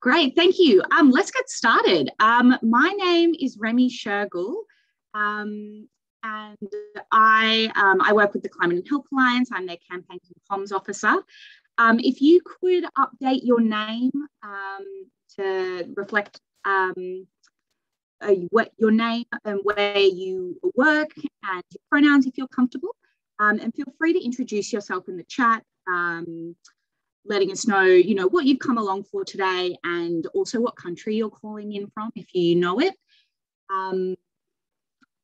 Great, thank you. Um, let's get started. Um, my name is Remy Shergill, um, and I, um, I work with the Climate and Health Alliance. I'm their campaigns and comms officer. Um, if you could update your name um, to reflect um, uh, what your name and where you work and pronouns if you're comfortable. Um, and feel free to introduce yourself in the chat, um, letting us know, you know, what you've come along for today and also what country you're calling in from if you know it. Um,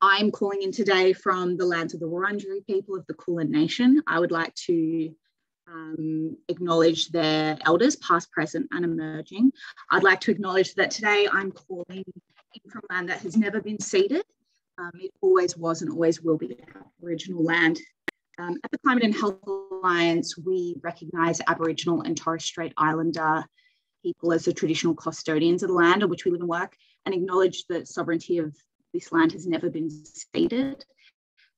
I'm calling in today from the lands of the Wurundjeri people of the Kulin Nation. I would like to um, acknowledge their elders, past, present, and emerging. I'd like to acknowledge that today I'm calling in from land that has never been ceded. Um, it always was and always will be Aboriginal land. Um, at the Climate and Health Alliance, we recognise Aboriginal and Torres Strait Islander people as the traditional custodians of the land on which we live and work, and acknowledge that sovereignty of this land has never been ceded.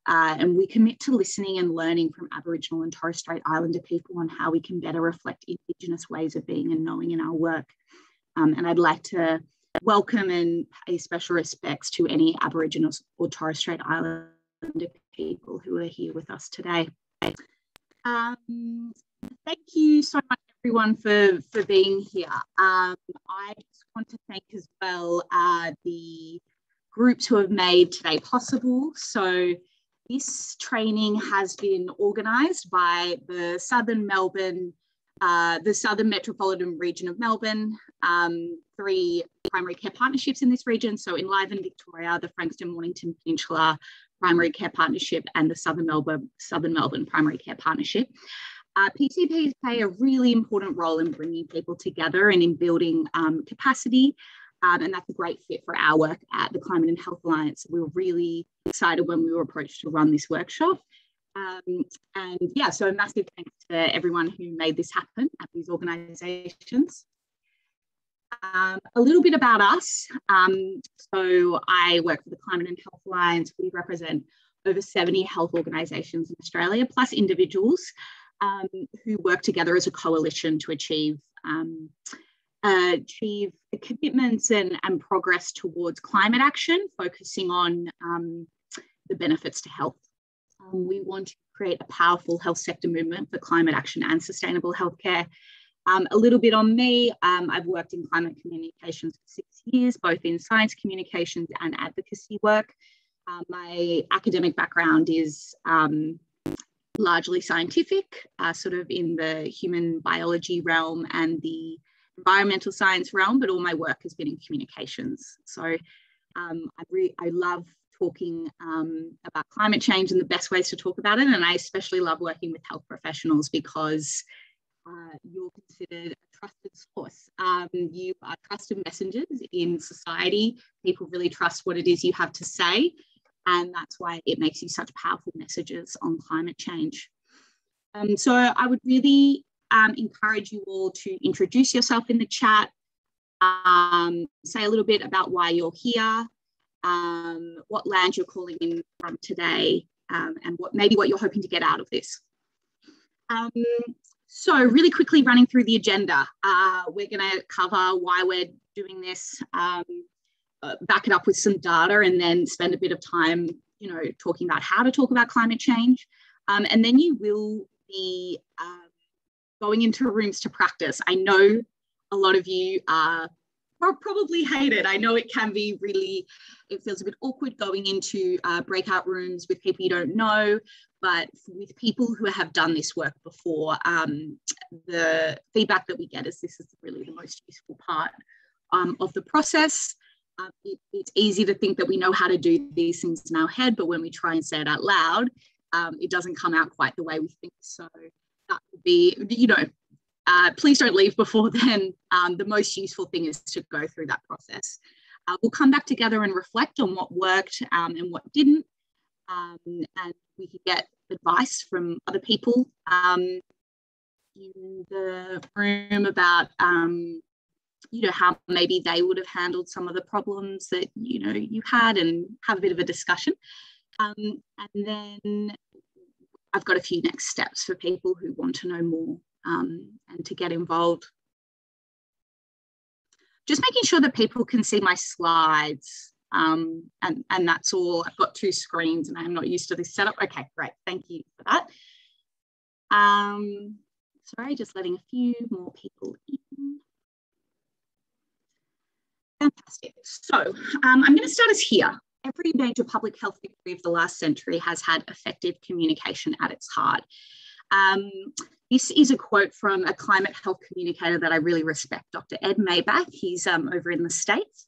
Uh, and we commit to listening and learning from Aboriginal and Torres Strait Islander people on how we can better reflect Indigenous ways of being and knowing in our work. Um, and I'd like to welcome and pay special respects to any Aboriginal or Torres Strait Islander people who are here with us today. Um, thank you so much everyone for, for being here. Um, I just want to thank as well uh, the groups who have made today possible. So this training has been organised by the Southern Melbourne, uh, the Southern Metropolitan Region of Melbourne, um, three primary care partnerships in this region. So Enliven Victoria, the Frankston Mornington Peninsula Primary Care Partnership, and the Southern Melbourne, Southern Melbourne Primary Care Partnership. Uh, PCPs play a really important role in bringing people together and in building um, capacity um, and that's a great fit for our work at the Climate and Health Alliance. We were really excited when we were approached to run this workshop. Um, and yeah, so a massive thanks to everyone who made this happen at these organisations. Um, a little bit about us. Um, so I work for the Climate and Health Alliance. We represent over 70 health organisations in Australia, plus individuals um, who work together as a coalition to achieve uh, achieve commitments and, and progress towards climate action, focusing on um, the benefits to health. Um, we want to create a powerful health sector movement for climate action and sustainable healthcare. Um, a little bit on me, um, I've worked in climate communications for six years, both in science communications and advocacy work. Uh, my academic background is um, largely scientific, uh, sort of in the human biology realm and the environmental science realm, but all my work has been in communications. So um, I, re- I love talking um, about climate change and the best ways to talk about it. And I especially love working with health professionals because uh, you're considered a trusted source. Um, you are trusted messengers in society. People really trust what it is you have to say. And that's why it makes you such powerful messages on climate change. Um, so I would really um, encourage you all to introduce yourself in the chat, um, say a little bit about why you're here, um, what land you're calling in from today, um, and what maybe what you're hoping to get out of this. Um, so really quickly running through the agenda, uh, we're going to cover why we're doing this, um, uh, back it up with some data, and then spend a bit of time, you know, talking about how to talk about climate change. and then you will be going into rooms to practice. I know a lot of you are probably hate it. I know it can be really, it feels a bit awkward going into uh, breakout rooms with people you don't know, but with people who have done this work before, um, the feedback that we get is this is really the most useful part um, of the process. Uh, it, it's easy to think that we know how to do these things in our head, but when we try and say it out loud, um, it doesn't come out quite the way we think. So that would be, you know, uh, please don't leave before then. Um, the most useful thing is to go through that process. Uh, we'll come back together and reflect on what worked um, and what didn't. Um, and we can get advice from other people um, in the room about, um, you know, how maybe they would have handled some of the problems that, you know, you had and have a bit of a discussion. Um, and then I've got a few next steps for people who want to know more um, and to get involved. Just making sure that people can see my slides. Um, and, and that's all. I've got two screens and I'm not used to this setup. Okay, great. Thank you for that. Um, sorry, just letting a few more people in. Fantastic. So um, I'm going to start us here. Every major public health victory of the last century has had effective communication at its heart. Um, this is a quote from a climate health communicator that I really respect, Dr. Ed Maibach. He's um, over in the States.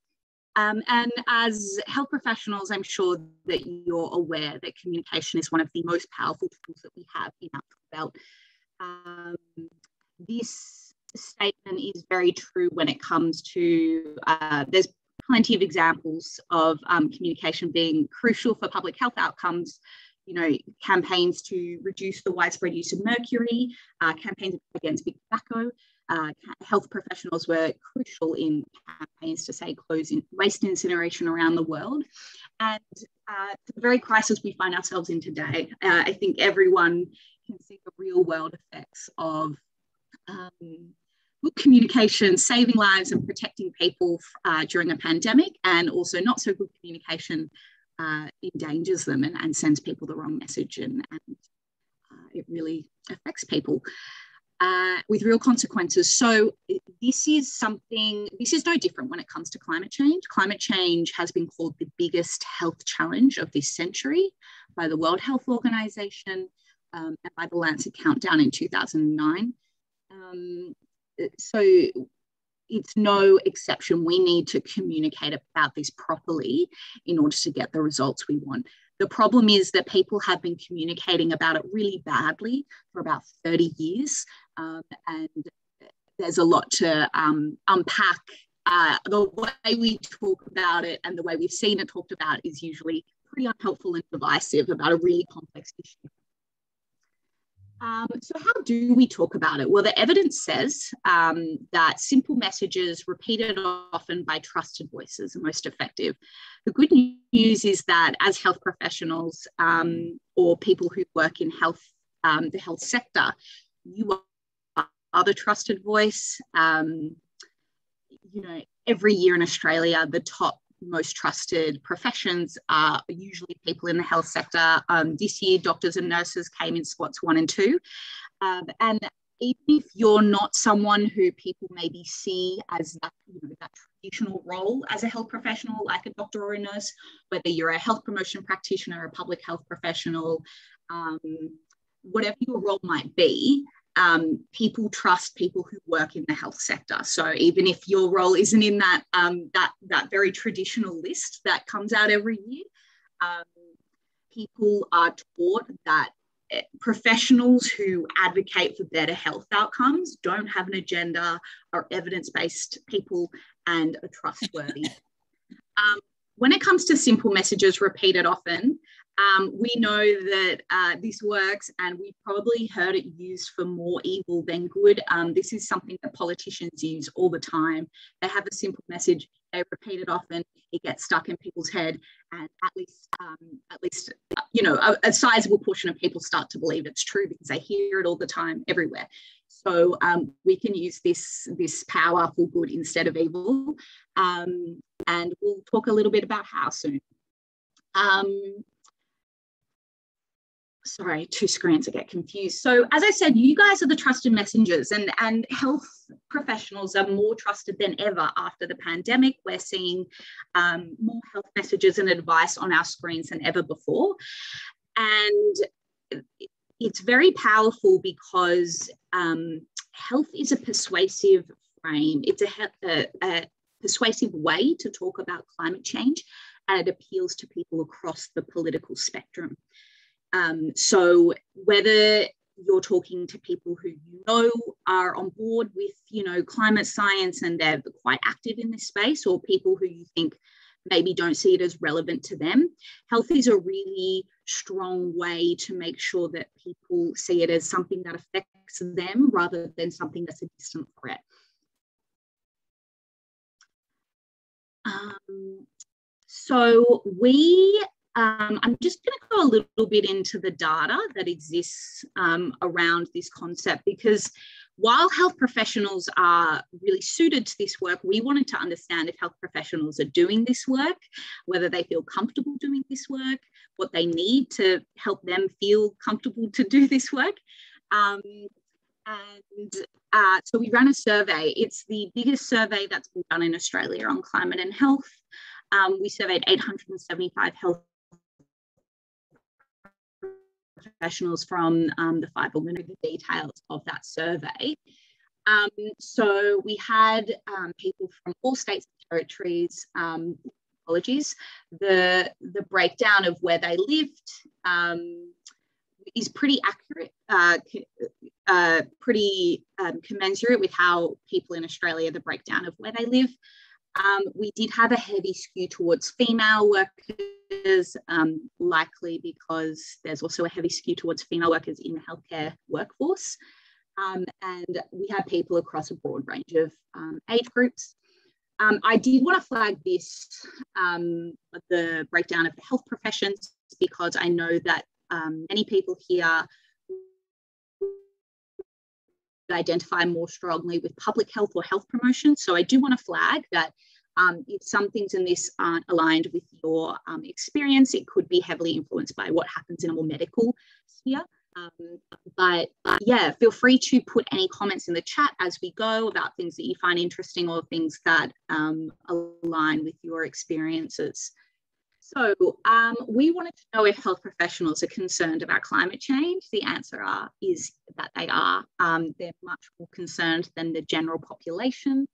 Um, and as health professionals, I'm sure that you're aware that communication is one of the most powerful tools that we have in our belt. Um, this statement is very true when it comes to, uh, there's plenty of examples of um, communication being crucial for public health outcomes. You know, campaigns to reduce the widespread use of mercury, uh, campaigns against big tobacco, uh, health professionals were crucial in campaigns to say close in waste incineration around the world. And uh, the very crisis we find ourselves in today, uh, I think everyone can see the real world effects of um, good communication, saving lives and protecting people uh, during a pandemic, and also not so good communication uh, endangers them and, and, sends people the wrong message, and, and uh, it really affects people. Uh, with real consequences. So, this is something, this is no different when it comes to climate change. Climate change has been called the biggest health challenge of this century by the World Health Organization um, and by the Lancet Countdown in 2009. Um, so it's no exception. We need to communicate about this properly in order to get the results we want. The problem is that people have been communicating about it really badly for about 30 years, um, and there's a lot to um, unpack. Uh, the way we talk about it and the way we've seen it talked about is usually pretty unhelpful and divisive about a really complex issue. Um, so, how do we talk about it? Well, the evidence says um, that simple messages repeated often by trusted voices are most effective. The good news is that as health professionals um, or people who work in health, um, the health sector, you are the trusted voice. Um, you know, every year in Australia, the top most trusted professions are usually people in the health sector. Um, this year, doctors and nurses came in spots one and two. Um, and even if you're not someone who people maybe see as that, you know, that traditional role as a health professional, like a doctor or a nurse, whether you're a health promotion practitioner, a public health professional, um, whatever your role might be, um, people trust people who work in the health sector. So even if your role isn't in that um, that that very traditional list that comes out every year, um, people are taught that eh, professionals who advocate for better health outcomes don't have an agenda, are evidence-based people, and are trustworthy. Um, when it comes to simple messages repeated often, um, we know that uh, this works and we've probably heard it used for more evil than good. Um, this is something that politicians use all the time. They have a simple message, they repeat it often, it gets stuck in people's head, and at least, um, at least, you know, a, a, sizable portion of people start to believe it's true because they hear it all the time, everywhere. So um, we can use this this power for good instead of evil, um, and we'll talk a little bit about how soon. Um, sorry, two screens, I get confused. So as I said, you guys are the trusted messengers and, and health professionals are more trusted than ever after the pandemic. We're seeing um, more health messages and advice on our screens than ever before. And it's very powerful because um, health is a persuasive frame. It's a, a, a persuasive way to talk about climate change and it appeals to people across the political spectrum. Um, so whether you're talking to people who you know are on board with, you know, climate science and they're quite active in this space, or people who you think maybe don't see it as relevant to them, health is a really strong way to make sure that people see it as something that affects them rather than something that's a distant threat. Um, so we um, I'm just going to go a little bit into the data that exists um, around this concept because while health professionals are really suited to this work, we wanted to understand if health professionals are doing this work, whether they feel comfortable doing this work, what they need to help them feel comfortable to do this work. Um, and uh, so we ran a survey. It's the biggest survey that's been done in Australia on climate and health. Um, we surveyed 875 health professionals from um, the details of that survey. Um, so we had um, people from all states and territories, um, apologies, the, the breakdown of where they lived um, is pretty accurate, uh, uh, pretty um, commensurate with how people in Australia, the breakdown of where they live. Um, we did have a heavy skew towards female workers, um, likely because there's also a heavy skew towards female workers in the healthcare workforce. Um, and we had people across a broad range of um, age groups. Um, I did want to flag this, um, the breakdown of the health professions, because I know that many people here identify more strongly with public health or health promotion. So I do want to flag that um, if some things in this aren't aligned with your um, experience, it could be heavily influenced by what happens in a more medical sphere. Um, but uh, yeah, feel free to put any comments in the chat as we go about things that you find interesting or things that um, align with your experiences. So um, we wanted to know if health professionals are concerned about climate change. The answer are, is that they are. Um, they're much more concerned than the general population.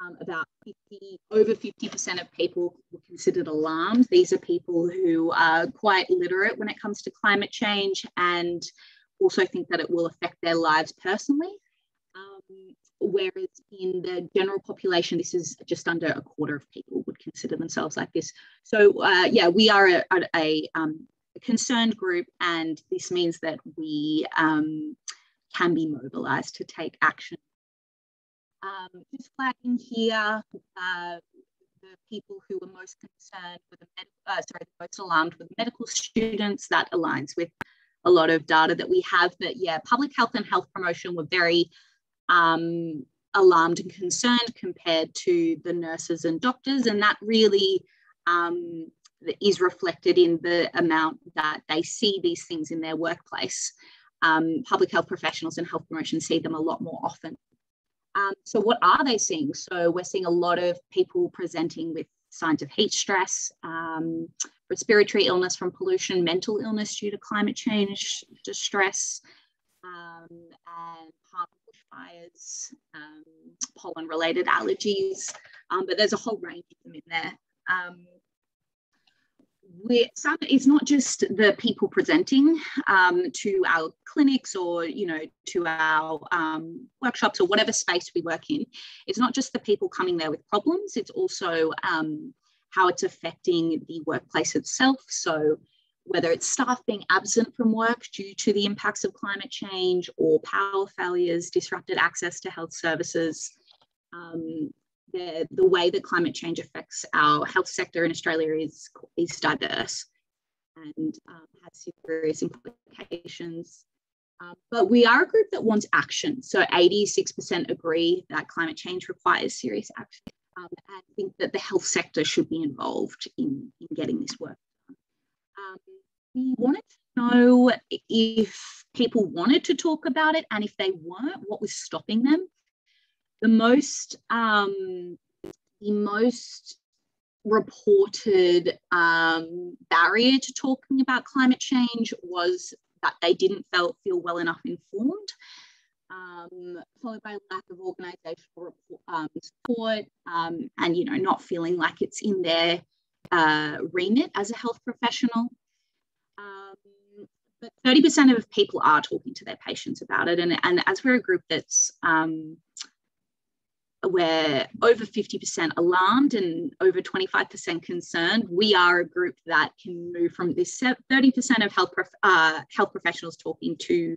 Um, about 50, over 50% of people were considered alarmed. These are people who are quite literate when it comes to climate change and also think that it will affect their lives personally. Um, whereas in the general population, this is just under a quarter of people would consider themselves like this. So uh, yeah, we are a, a, a, um, concerned group, and this means that we um, can be mobilised to take action. Um, just flagging here, uh, the people who were most concerned with the med- uh, sorry, most alarmed with medical students. That aligns with a lot of data that we have. But yeah, public health and health promotion were very um, alarmed and concerned compared to the nurses and doctors. And that really um, is reflected in the amount that they see these things in their workplace. Um, public health professionals and health promotion see them a lot more often. Um, so, what are they seeing? So, we're seeing a lot of people presenting with signs of heat stress, um, respiratory illness from pollution, mental illness due to climate change, distress, um, and bushfires, um, pollen related allergies, um, but there's a whole range of them in there. Um, some, it's not just the people presenting um, to our clinics or you know to our um, workshops or whatever space we work in it's not just the people coming there with problems it's also um, how it's affecting the workplace itself so whether it's staff being absent from work due to the impacts of climate change or power failures, disrupted access to health services, um, the, the way that climate change affects our health sector in Australia is, is diverse and um, has serious implications. Um, but we are a group that wants action. So 86% agree that climate change requires serious action um, and think that the health sector should be involved in, in getting this work um, we wanted to know if people wanted to talk about it and if they weren't, what was stopping them. The most, um, the most reported um, barrier to talking about climate change was that they didn't felt, feel well enough informed. Um, followed by lack of organisational um, support um, and you know not feeling like it's in their uh, remit as a health professional. Um, but 30% of people are talking to their patients about it. And, and as we're a group that's um, we're over 50% alarmed and over 25% concerned, we are a group that can move from this 30% of health, prof, uh, health professionals talking to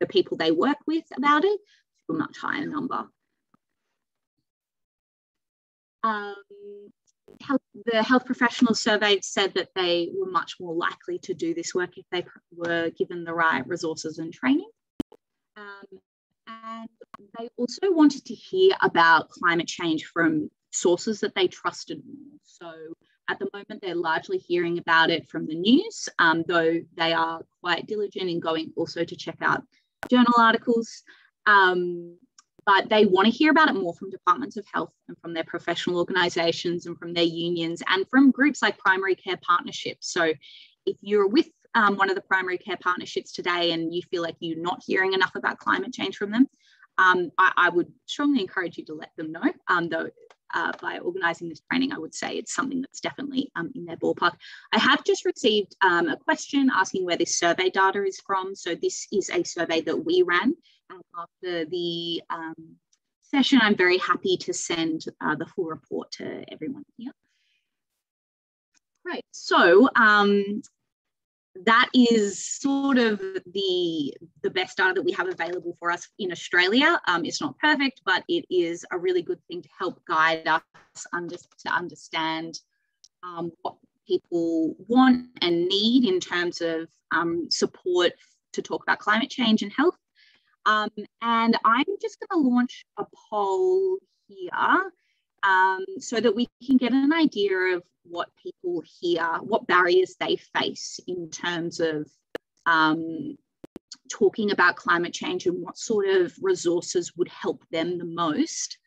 the people they work with about it to a much higher number. Um, health, the health professionals surveyed said that they were much more likely to do this work if they were given the right resources and training. Um, and they also wanted to hear about climate change from sources that they trusted more. So at the moment, they're largely hearing about it from the news, um, though they are quite diligent in going also to check out journal articles. Um, but they want to hear about it more from departments of health and from their professional organisations and from their unions and from groups like primary care partnerships. So if you're with um, one of the primary care partnerships today and you feel like you're not hearing enough about climate change from them, um, I, I, would strongly encourage you to let them know. Um, though uh, by organising this training, I would say it's something that's definitely um, in their ballpark. I have just received um, a question asking where this survey data is from. So this is a survey that we ran after the um, session. I'm very happy to send uh, the full report to everyone here. Right, so um, that is sort of the the best data that we have available for us in Australia. Um, it's not perfect, but it is a really good thing to help guide us under, to understand um, what people want and need in terms of um, support to talk about climate change and health. Um, and I'm just going to launch a poll here um, so that we can get an idea of what people hear, what barriers they face in terms of um, talking about climate change and what sort of resources would help them the most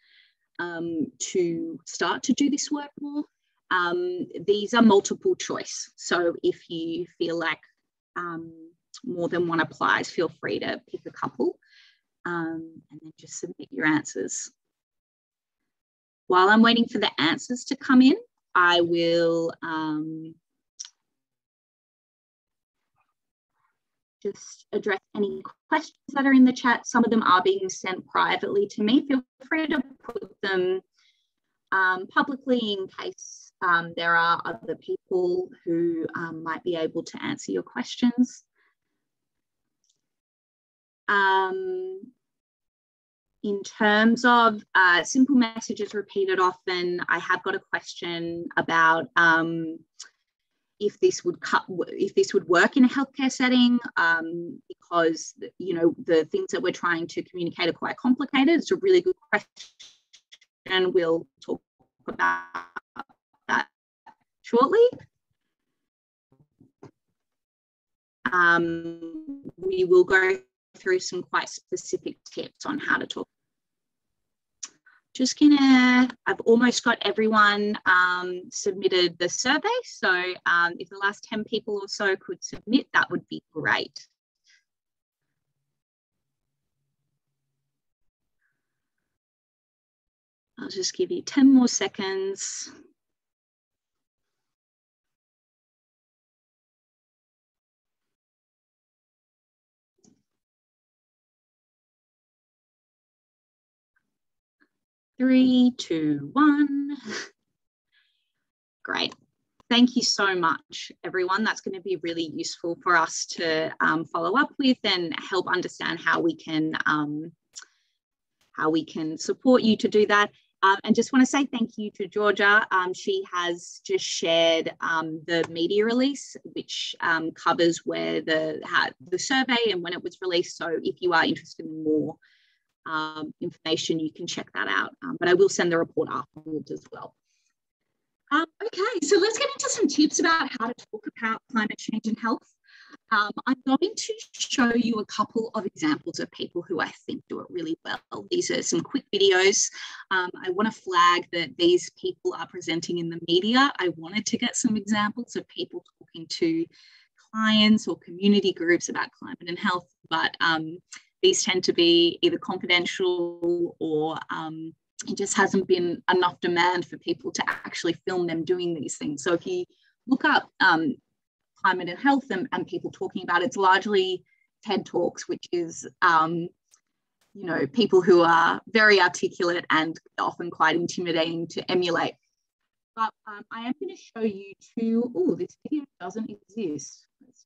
um, to start to do this work more. Um, these are multiple choice. So if you feel like um, more than one applies, feel free to pick a couple um, and then just submit your answers. While I'm waiting for the answers to come in, I will um, just address any questions that are in the chat. Some of them are being sent privately to me. Feel free to put them um, publicly in case um, there are other people who um, might be able to answer your questions. Um, in terms of uh, simple messages repeated often, I have got a question about um, if this would cut, if this would work in a healthcare setting, um, because you know the things that we're trying to communicate are quite complicated. It's a really good question. We'll talk about that shortly. Um, we will go through some quite specific tips on how to talk. Just gonna, I've almost got everyone um, submitted the survey. So um, if the last 10 people or so could submit, that would be great. I'll just give you 10 more seconds. Three, two, one. Great. Thank you so much, everyone. That's going to be really useful for us to um, follow up with and help understand how we can um, how we can support you to do that. Um, and just want to say thank you to Georgia. Um, she has just shared um, the media release, which um, covers where the how, the survey and when it was released. So if you are interested in more um, information, you can check that out. Um, but I will send the report afterwards as well. Um, okay, so let's get into some tips about how to talk about climate change and health. Um, I'm going to show you a couple of examples of people who I think do it really well. These are some quick videos. Um, I want to flag that these people are presenting in the media. I wanted to get some examples of people talking to clients or community groups about climate and health, but um, these tend to be either confidential or um, it just hasn't been enough demand for people to actually film them doing these things. So if you look up um, climate and health and, and, people talking about it, it's largely TED Talks, which is, um, you know, people who are very articulate and often quite intimidating to emulate. But um, I am going to show you two, oh, this video doesn't exist. Let's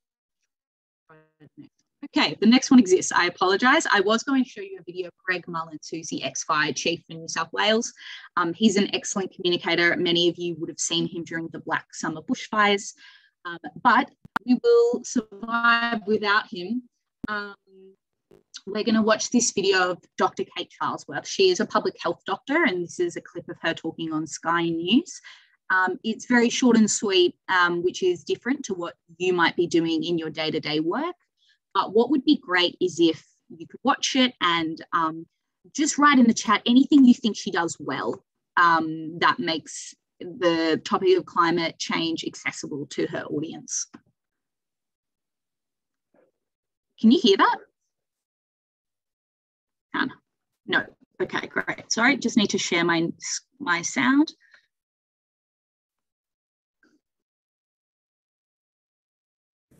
try it next. Okay, the next one exists. I apologize. I was going to show you a video of Greg Mullins, who's the ex-fire chief in New South Wales. Um, he's an excellent communicator. Many of you would have seen him during the Black Summer bushfires, um, but we will survive without him. Um, we're going to watch this video of Dr. Kate Charlesworth. She is a public health doctor, and this is a clip of her talking on Sky News. Um, it's very short and sweet, um, which is different to what you might be doing in your day to day work. But what would be great is if you could watch it and um, just write in the chat anything you think she does well um, that makes the topic of climate change accessible to her audience. Can you hear that? No. Okay, great. Sorry, just need to share my, my sound.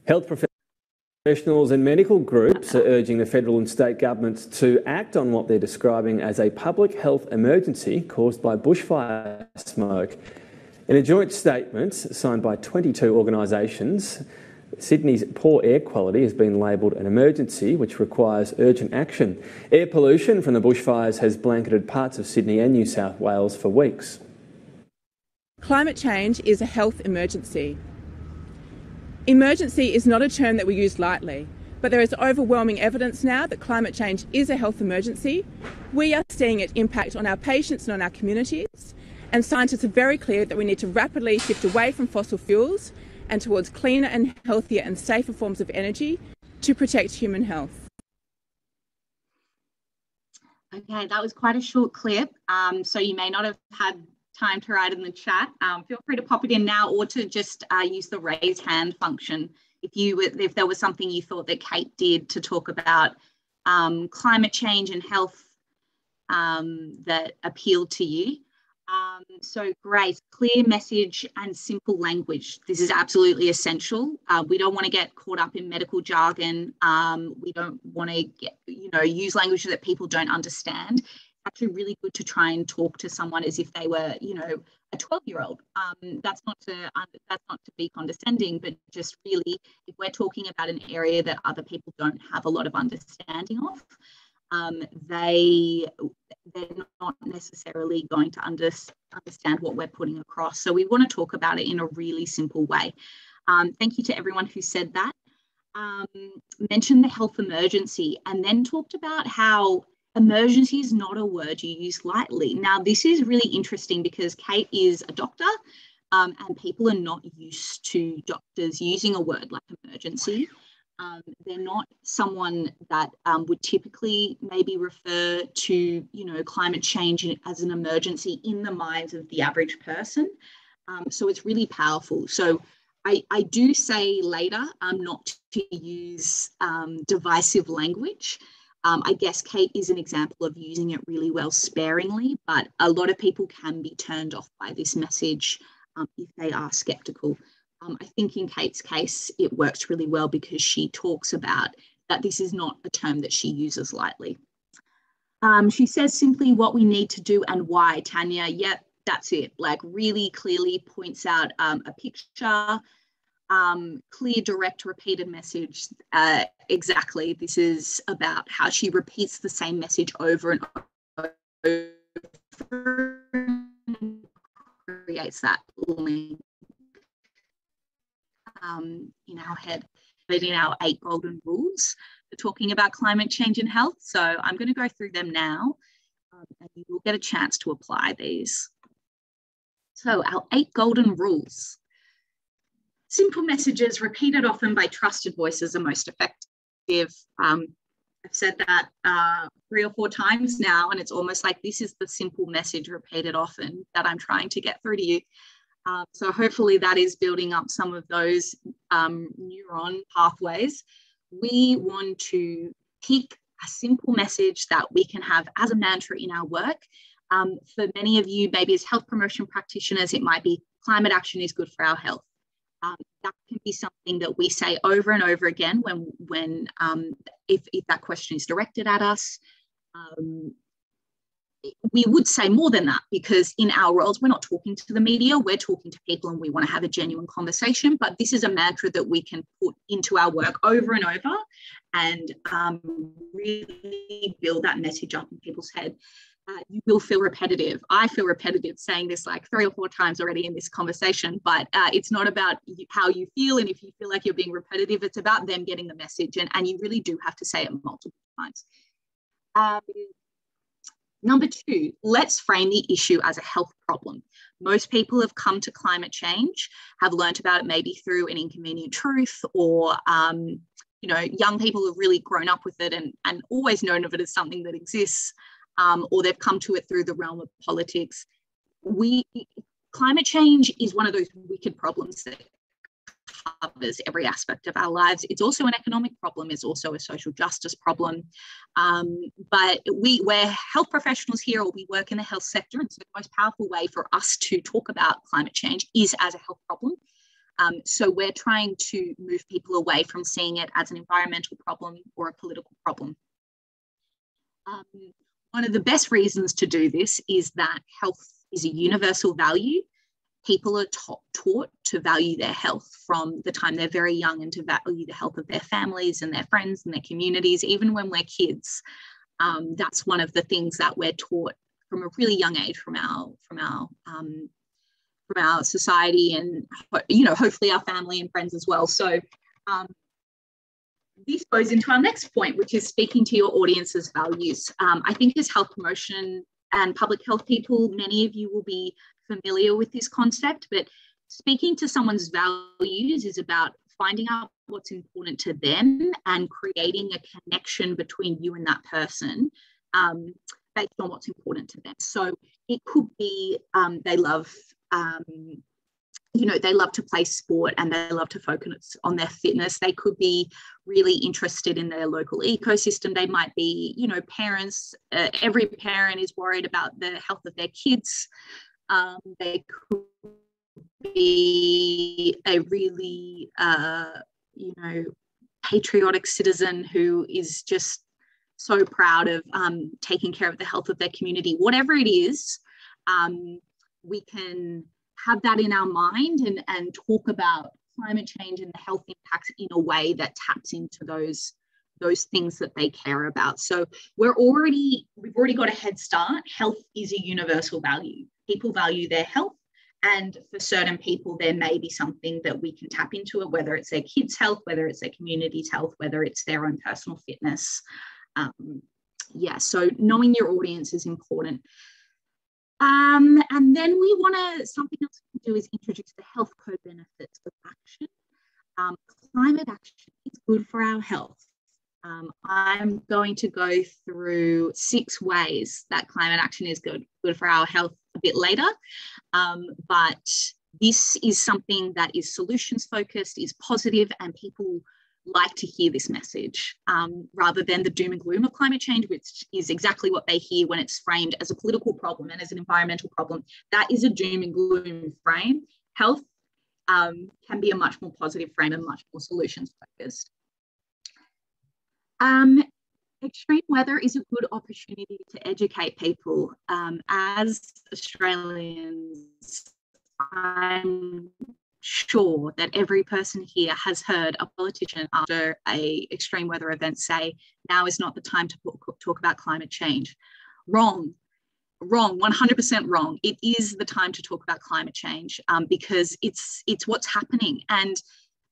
Health professionals and medical groups are urging the federal and state governments to act on what they're describing as a public health emergency caused by bushfire smoke. In a joint statement signed by 22 organisations, Sydney's poor air quality has been labelled an emergency which requires urgent action. Air pollution from the bushfires has blanketed parts of Sydney and New South Wales for weeks. Climate change is a health emergency. Emergency is not a term that we use lightly, but there is overwhelming evidence now that climate change is a health emergency. We are seeing it impact on our patients and on our communities, and scientists are very clear that we need to rapidly shift away from fossil fuels and towards cleaner and healthier and safer forms of energy to protect human health. Okay, that was quite a short clip, um, so you may not have had time to write in the chat, um, feel free to pop it in now or to just uh, use the raise hand function if you were if there was something you thought that Kate did to talk about um, climate change and health um, that appealed to you. Um, so great, clear message and simple language. This is absolutely essential. Uh, we don't want to get caught up in medical jargon. Um, we don't want to get, you know, use language that people don't understand actually really good to try and talk to someone as if they were, you know, a 12 year old. Um, that's not to that's not to be condescending, but just really, if we're talking about an area that other people don't have a lot of understanding of, um, they they're not necessarily going to under, understand what we're putting across. So we want to talk about it in a really simple way. Um, thank you to everyone who said that. Um, mentioned the health emergency and then talked about how emergency is not a word you use lightly. Now, this is really interesting because Kate is a doctor um, and people are not used to doctors using a word like emergency. Um, they're not someone that um, would typically maybe refer to, you know, climate change as an emergency in the minds of the average person. Um, so it's really powerful. So I, I do say later um, not to use um, divisive language. Um, I guess Kate is an example of using it really well sparingly, but a lot of people can be turned off by this message um, if they are skeptical. Um, I think in Kate's case, it works really well because she talks about that this is not a term that she uses lightly. Um, she says simply what we need to do and why, Tanya. Yep, that's it. Like really clearly points out um, a picture, um, clear, direct, repeated message. Uh, exactly. This is about how she repeats the same message over and over, creates that link um, in our head. But in our eight golden rules for talking about climate change and health. So I'm going to go through them now, um, and you will get a chance to apply these. So our eight golden rules. Simple messages repeated often by trusted voices are most effective. Um, I've said that uh, three or four times now, and it's almost like this is the simple message repeated often that I'm trying to get through to you. Um, so hopefully that is building up some of those um, neuron pathways. We want to pick a simple message that we can have as a mantra in our work. Um, for many of you, maybe as health promotion practitioners, it might be climate action is good for our health um, that can be something that we say over and over again when when um, if, if that question is directed at us um, we would say more than that because in our roles, we're not talking to the media, we're talking to people and we want to have a genuine conversation. But this is a mantra that we can put into our work over and over and um, really build that message up in people's head. Uh, you will feel repetitive. I feel repetitive saying this like three or four times already in this conversation, but uh, it's not about how you feel. And if you feel like you're being repetitive, it's about them getting the message. And, and you really do have to say it multiple times. Um, Number two, let's frame the issue as a health problem. Most people have come to climate change, have learnt about it maybe through an inconvenient truth, or um, you know, young people have really grown up with it and, and always known of it as something that exists, um, or they've come to it through the realm of politics. We climate change is one of those wicked problems that covers every aspect of our lives. It's also an economic problem, it's also a social justice problem. Um, but we, we're health professionals here, or we work in the health sector. And so the most powerful way for us to talk about climate change is as a health problem. Um, so we're trying to move people away from seeing it as an environmental problem or a political problem. Um, one of the best reasons to do this is that health is a universal value people are ta- taught to value their health from the time they're very young and to value the health of their families and their friends and their communities, even when we're kids. Um, that's one of the things that we're taught from a really young age from our from our um, from our society and you know hopefully our family and friends as well. So um, this goes into our next point, which is speaking to your audience's values. Um, I think as health promotion and public health people, many of you will be familiar with this concept, but speaking to someone's values is about finding out what's important to them and creating a connection between you and that person um, based on what's important to them. So it could be um, they love, um, you know, they love to play sport and they love to focus on their fitness. They could be really interested in their local ecosystem. They might be, you know, parents, uh, every parent is worried about the health of their kids. Um, they could be a really, uh, you know, patriotic citizen who is just so proud of um, taking care of the health of their community. Whatever it is, um, we can have that in our mind and, and talk about climate change and the health impacts in a way that taps into those those things that they care about. So we're already, we've already got a head start. Health is a universal value. People value their health. And for certain people, there may be something that we can tap into it, whether it's their kids' health, whether it's their community's health, whether it's their own personal fitness. Um, yeah, so knowing your audience is important. Um, and then we want to, something else we can do is introduce the health co-benefits of action. Um, climate action is good for our health. Um, I'm going to go through six ways that climate action is good, good for our health a bit later. Um, but this is something that is solutions focused, is positive, and people like to hear this message um, rather than the doom and gloom of climate change, which is exactly what they hear when it's framed as a political problem and as an environmental problem. That is a doom and gloom frame. Health um, can be a much more positive frame and much more solutions focused. Um, extreme weather is a good opportunity to educate people. Um, as Australians, I'm sure that every person here has heard a politician after a extreme weather event say, now is not the time to talk about climate change. Wrong, wrong, 100% wrong. It is the time to talk about climate change um, because it's, it's what's happening. And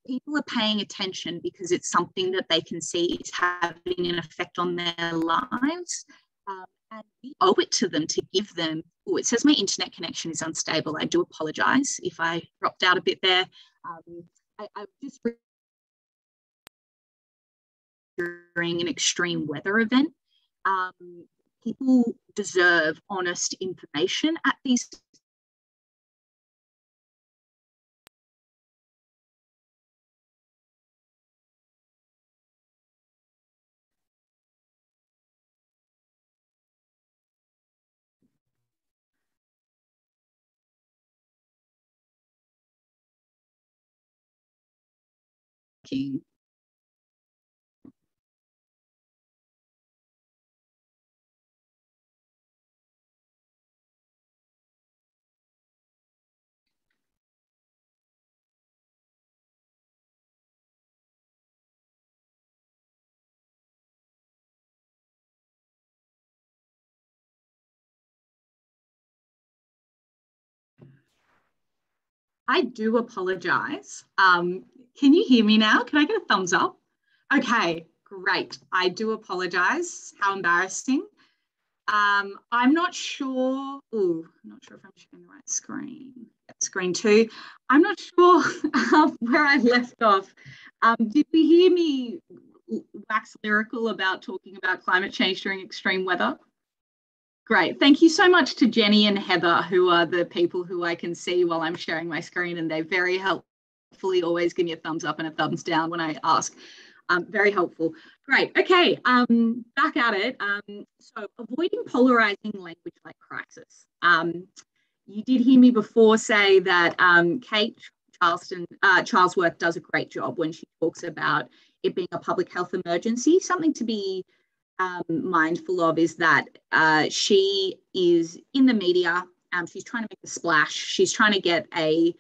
people are paying attention because it's something that they can see is having an effect on their lives. Um, and we owe it to them to give them. Oh, it says my internet connection is unstable. I do apologize if I dropped out a bit there. Um, I, I just during an extreme weather event. Um, people deserve honest information at these working I do apologize. Um, can you hear me now? Can I get a thumbs up? Okay, great. I do apologize. How embarrassing. Um, I'm not sure. Oh, I'm not sure if I'm showing the right screen. Screen two. I'm not sure um, where I left off. Um, did we hear me wax lyrical about talking about climate change during extreme weather? Great. Thank you so much to Jenny and Heather, who are the people who I can see while I'm sharing my screen, and they very helpfully always give me a thumbs up and a thumbs down when I ask. Um, very helpful. Great. Okay. Um, back at it. Um, so, avoiding polarizing language like crisis. Um, you did hear me before say that um, Kate Charleston uh, Charlesworth does a great job when she talks about it being a public health emergency. Something to be um, mindful of is that uh, she is in the media. Um, she's trying to make a splash. She's trying to get a,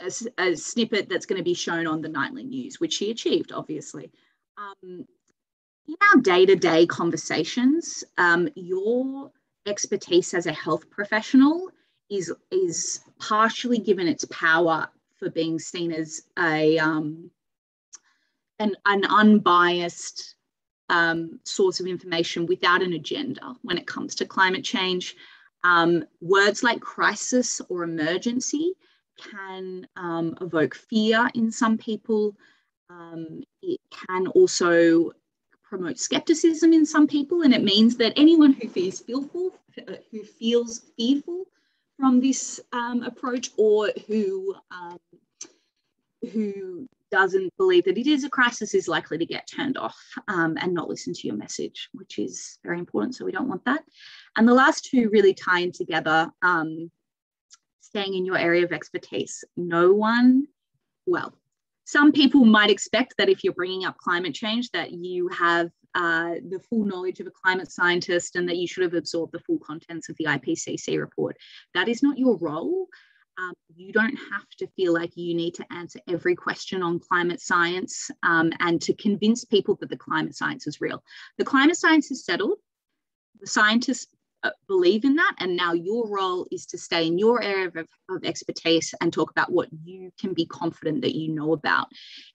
a, a snippet that's going to be shown on the nightly news, which she achieved, obviously. Um, in our day to day conversations, um, your expertise as a health professional is, is partially given its power for being seen as a, um, an, an unbiased um, source of information without an agenda when it comes to climate change. Um, words like crisis or emergency can um, evoke fear in some people. Um, it can also promote skepticism in some people, and it means that anyone who feels fearful, who feels fearful from this um, approach, or who um, who doesn't believe that it is a crisis is likely to get turned off um, and not listen to your message, which is very important. So we don't want that. And the last two really tie in together, um, staying in your area of expertise. No one, well, some people might expect that if you're bringing up climate change that you have uh, the full knowledge of a climate scientist and that you should have absorbed the full contents of the IPCC report. That is not your role. Um, you don't have to feel like you need to answer every question on climate science um, and to convince people that the climate science is real. The climate science is settled. The scientists uh, believe in that. And now your role is to stay in your area of, of expertise and talk about what you can be confident that you know about.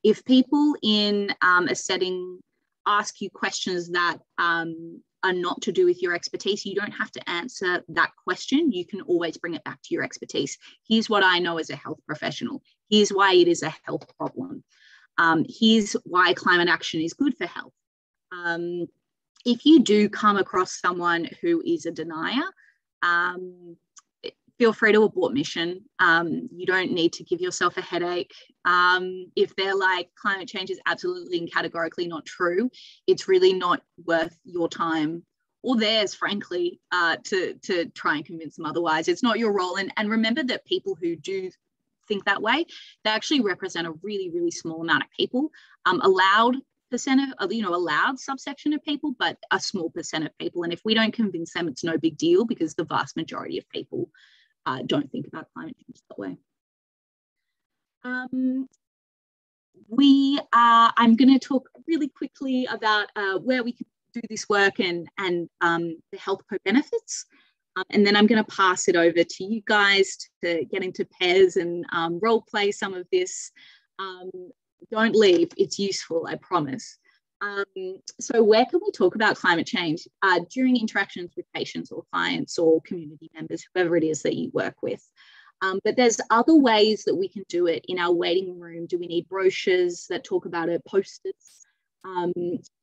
If people in um, a setting ask you questions that um, are not to do with your expertise, you don't have to answer that question. You can always bring it back to your expertise. Here's what I know as a health professional. Here's why it is a health problem. Um, here's why climate action is good for health. Um, if you do come across someone who is a denier, um, feel free to abort mission. Um, you don't need to give yourself a headache. Um, if they're like climate change is absolutely and categorically not true, it's really not worth your time or theirs, frankly, uh, to to try and convince them otherwise. It's not your role. And and remember that people who do think that way, they actually represent a really really small amount of people. Um, allowed percent of you know allowed subsection of people but a small percent of people and if we don't convince them it's no big deal because the vast majority of people uh, don't think about climate change that way. Um, we are, I'm going to talk really quickly about uh, where we can do this work and, and um, the health co-benefits. Um, and then I'm going to pass it over to you guys to get into pairs and um, role play some of this. Um, don't leave, it's useful, I promise. Um, so where can we talk about climate change uh, during interactions with patients or clients or community members, whoever it is that you work with? Um, but there's other ways that we can do it in our waiting room. Do we need brochures that talk about it, posters um,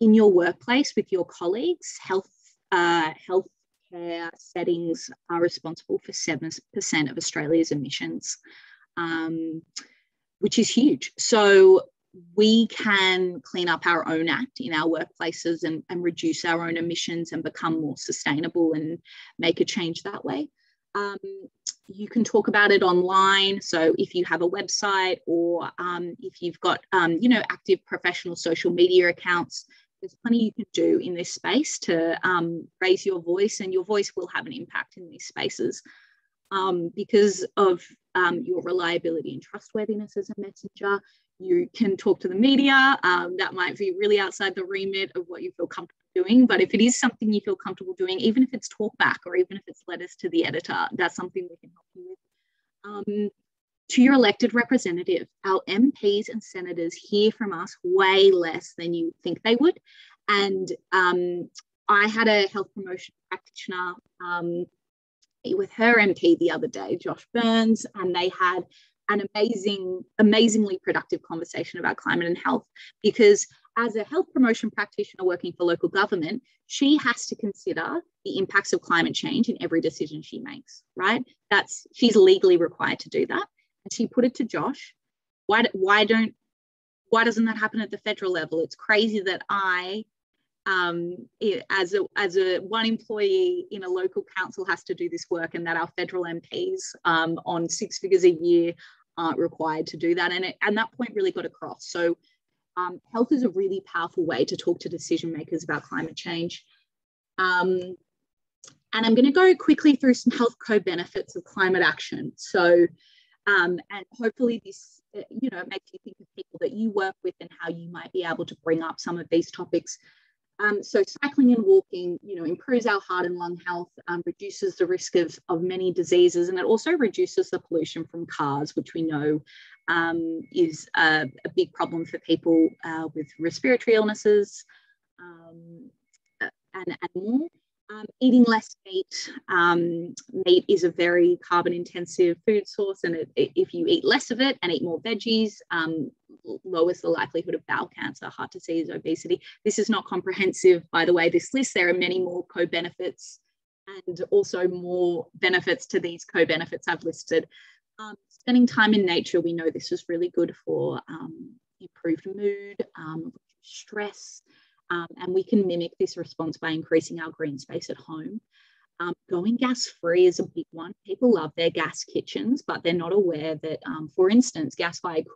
in your workplace with your colleagues? Health uh, healthcare settings are responsible for 7% of Australia's emissions, um, which is huge. So we can clean up our own act in our workplaces and, and reduce our own emissions and become more sustainable and make a change that way. Um, you can talk about it online. So if you have a website or um, if you've got, um, you know, active professional social media accounts, there's plenty you can do in this space to um, raise your voice and your voice will have an impact in these spaces um, because of um, your reliability and trustworthiness as a messenger you can talk to the media. Um, that might be really outside the remit of what you feel comfortable doing. But if it is something you feel comfortable doing, even if it's talk back or even if it's letters to the editor, that's something we can help you with. Um, to your elected representative, our MPs and senators hear from us way less than you think they would. And um, I had a health promotion practitioner um, with her MP the other day, Josh Burns, and they had an amazing, amazingly productive conversation about climate and health because as a health promotion practitioner working for local government, she has to consider the impacts of climate change in every decision she makes, right? That's she's legally required to do that. And she put it to Josh, why, why don't why doesn't that happen at the federal level? It's crazy that I um, as a as a one employee in a local council has to do this work, and that our federal MPs um, on six figures a year aren't required to do that. And it, and that point really got across. So um, health is a really powerful way to talk to decision makers about climate change. Um, and I'm going to go quickly through some health co-benefits of climate action. So, um, and hopefully this, you know, makes you think of people that you work with and how you might be able to bring up some of these topics um, so cycling and walking, you know, improves our heart and lung health, um, reduces the risk of, of many diseases, and it also reduces the pollution from cars, which we know um, is a, a, big problem for people uh, with respiratory illnesses um, and, and more. Um, eating less meat. Um, meat is a very carbon intensive food source, and it, it, if you eat less of it and eat more veggies, lowers the likelihood of bowel cancer, heart disease, obesity. This is not comprehensive, by the way, this list. There are many more co benefits and also more benefits to these co benefits I've listed. Um, spending time in nature, we know this is really good for um, improved mood, um, stress, um, and we can mimic this response by increasing our green space at home. Um, going gas free is a big one. People love their gas kitchens, but they're not aware that, um, for instance, gas fired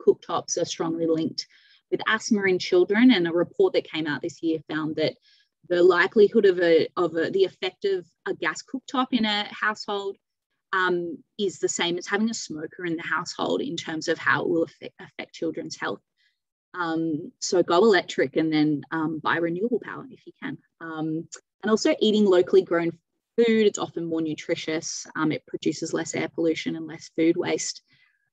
cooktops are strongly linked with asthma in children. And a report that came out this year found that the likelihood of, a, of a, the effect of a gas cooktop in a household um, is the same as having a smoker in the household in terms of how it will affect, affect children's health. Um, so go electric and then um, buy renewable power if you can. Um, and also eating locally grown food, it's often more nutritious. Um, it produces less air pollution and less food waste.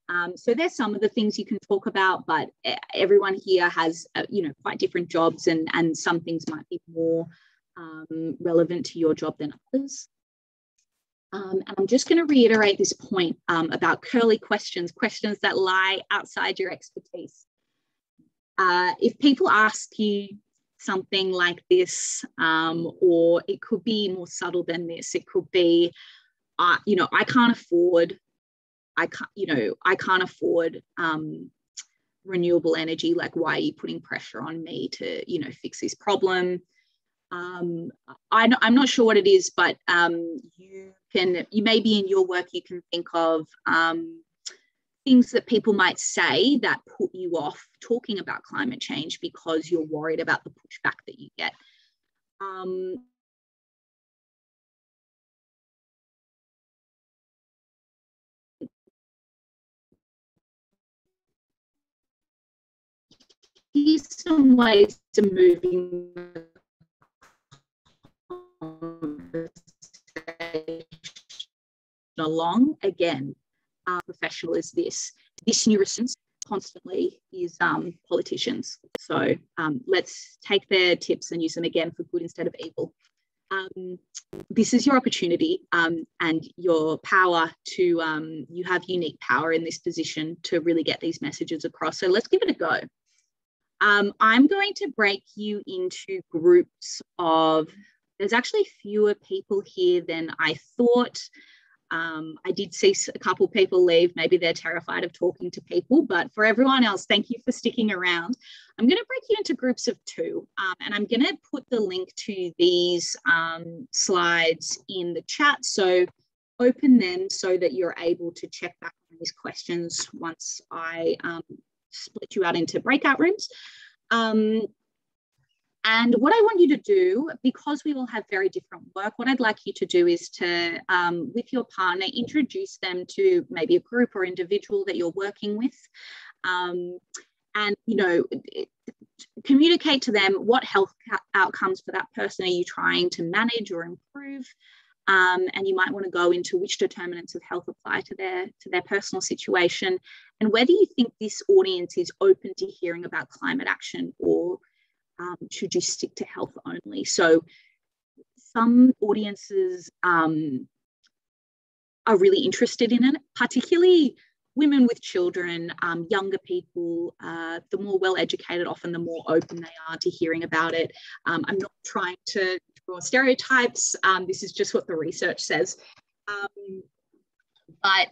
Um, so there's some of the things you can talk about, but everyone here has, uh, you know, quite different jobs and, and some things might be more um, relevant to your job than others. Um, and I'm just going to reiterate this point um, about curly questions, questions that lie outside your expertise uh, if people ask you something like this, um, or it could be more subtle than this, it could be, uh, you know, I can't afford, I can't, you know, I can't afford um, renewable energy. Like, why are you putting pressure on me to, you know, fix this problem? Um, I, am not sure what it is, but um, you can, you maybe in your work, you can think of, um, things that people might say that put you off talking about climate change because you're worried about the pushback that you get. Um, here's some ways to moving along again uh, professional is this. This new resistance constantly is um, politicians. So um, let's take their tips and use them again for good instead of evil. Um, this is your opportunity um, and your power to, um, you have unique power in this position to really get these messages across. So let's give it a go. Um, I'm going to break you into groups of, there's actually fewer people here than I thought. Um, I did see a couple people leave. Maybe they're terrified of talking to people, but for everyone else, thank you for sticking around. I'm going to break you into groups of two, um, and I'm going to put the link to these um, slides in the chat. So open them so that you're able to check back on these questions once I um, split you out into breakout rooms. Um, and what I want you to do, because we all have very different work, what I'd like you to do is to, um, with your partner, introduce them to maybe a group or individual that you're working with. Um, and, you know, communicate to them what health outcomes for that person are you trying to manage or improve. Um, and you might want to go into which determinants of health apply to their to their personal situation and whether you think this audience is open to hearing about climate action or um, should you stick to health only. So some audiences um, are really interested in it particularly women with children um, younger people uh, the more well educated often the more open they are to hearing about it. Um, i'm not trying to draw stereotypes. Um, this is just what the research says. Um, but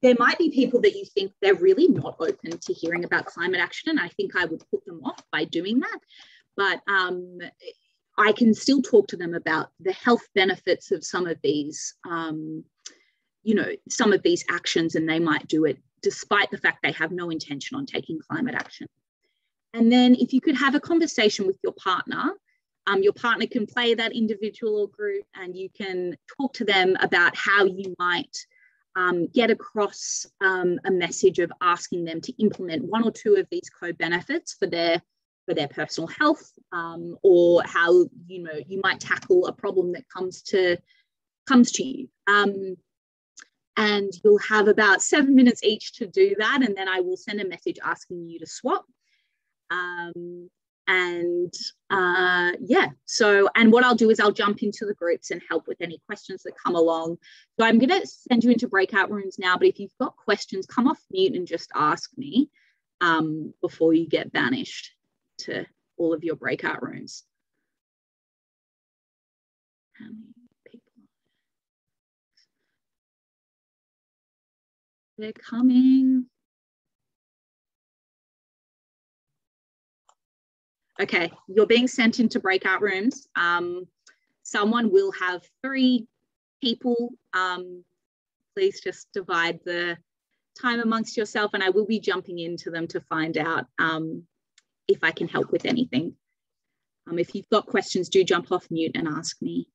there might be people that you think they're really not open to hearing about climate action, and I think I would put them off by doing that. But um, I can still talk to them about the health benefits of some of these, um, you know, some of these actions, and they might do it despite the fact they have no intention on taking climate action. And then if you could have a conversation with your partner um, your partner can play that individual or group and you can talk to them about how you might um, get across um, a message of asking them to implement one or two of these co-benefits for their for their personal health um, or how you know you might tackle a problem that comes to comes to you. Um, and you'll have about seven minutes each to do that and then i will send a message asking you to swap. Um, and uh, yeah. So and what i'll do is i'll jump into the groups and help with any questions that come along. So i'm going to send you into breakout rooms now but if you've got questions come off mute and just ask me um, before you get banished to all of your breakout rooms. They're coming okay, you're being sent into breakout rooms. Um, someone will have three people. Um, please just divide the time amongst yourself and I will be jumping into them to find out um, if I can help with anything. Um, if you've got questions, do jump off mute and ask me.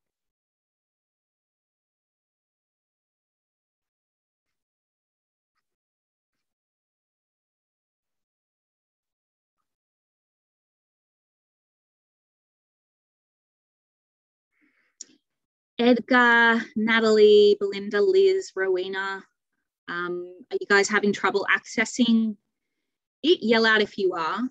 Edgar, Natalie, Belinda, Liz, Rowena. Um, are you guys having trouble accessing it? Yell out if you are.